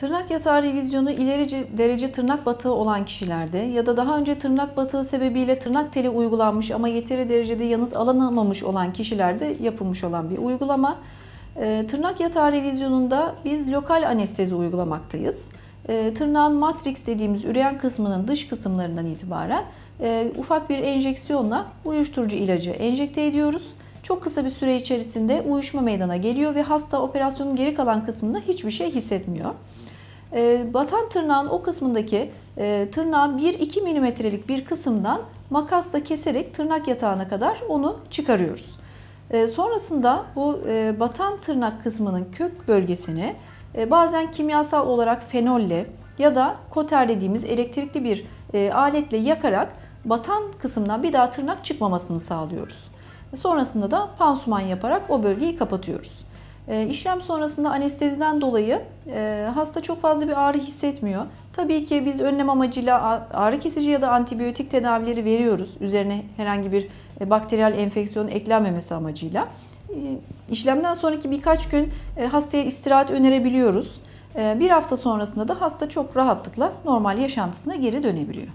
Tırnak yatağı revizyonu ileri derece tırnak batığı olan kişilerde ya da daha önce tırnak batığı sebebiyle tırnak teli uygulanmış ama yeteri derecede yanıt alınamamış olan kişilerde yapılmış olan bir uygulama. Ee, tırnak yatağı revizyonunda biz lokal anestezi uygulamaktayız. Ee, tırnağın matrix dediğimiz üreyen kısmının dış kısımlarından itibaren e, ufak bir enjeksiyonla uyuşturucu ilacı enjekte ediyoruz. Çok kısa bir süre içerisinde uyuşma meydana geliyor ve hasta operasyonun geri kalan kısmında hiçbir şey hissetmiyor. E, batan tırnağın o kısmındaki e, tırnağın 1-2 milimetrelik bir kısımdan makasla keserek tırnak yatağına kadar onu çıkarıyoruz. E, sonrasında bu e, batan tırnak kısmının kök bölgesini e, bazen kimyasal olarak fenolle ya da koter dediğimiz elektrikli bir e, aletle yakarak batan kısımdan bir daha tırnak çıkmamasını sağlıyoruz. Sonrasında da pansuman yaparak o bölgeyi kapatıyoruz. E, işlem sonrasında anesteziden dolayı e, hasta çok fazla bir ağrı hissetmiyor. Tabii ki biz önlem amacıyla ağrı kesici ya da antibiyotik tedavileri veriyoruz. Üzerine herhangi bir e, bakteriyel enfeksiyon eklenmemesi amacıyla. E, işlemden sonraki birkaç gün e, hastaya istirahat önerebiliyoruz. E, bir hafta sonrasında da hasta çok rahatlıkla normal yaşantısına geri dönebiliyor.